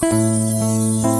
Música